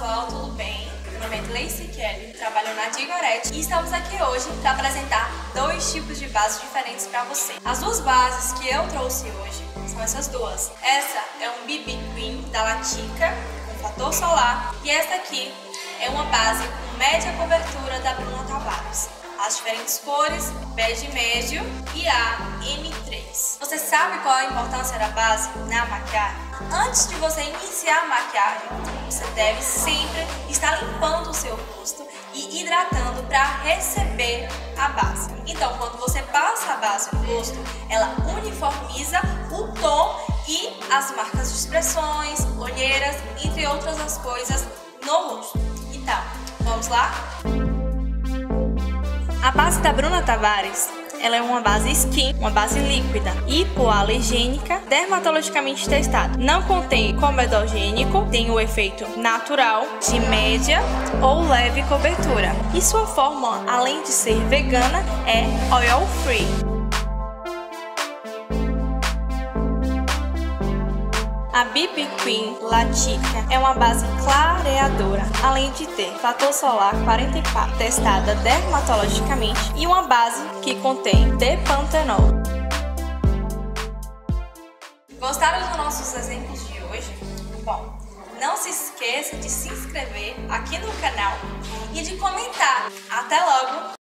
pessoal, tudo bem? Meu nome é Gleice Kelly, trabalho na Digoretti e estamos aqui hoje para apresentar dois tipos de bases diferentes para você. As duas bases que eu trouxe hoje são essas duas. Essa é um BB Queen da Latica com fator solar e esta aqui é uma base com média cobertura da Bruna Tavares as diferentes cores, bege médio e a M3. Você sabe qual é a importância da base na maquiagem? Antes de você iniciar a maquiagem, você deve sempre estar limpando o seu rosto e hidratando para receber a base. Então, quando você passa a base no rosto, ela uniformiza o tom e as marcas de expressões, olheiras, entre outras as coisas no rosto. Então, vamos lá? A base da Bruna Tavares ela é uma base skin, uma base líquida, hipoalergênica, dermatologicamente testada. Não contém comedogênico, tem o efeito natural, de média ou leve cobertura. E sua fórmula, além de ser vegana, é oil free. A BB Queen Latica é uma base clareadora, além de ter fator solar 44 testada dermatologicamente e uma base que contém depantenol. Gostaram dos nossos exemplos de hoje? Bom, não se esqueça de se inscrever aqui no canal e de comentar. Até logo!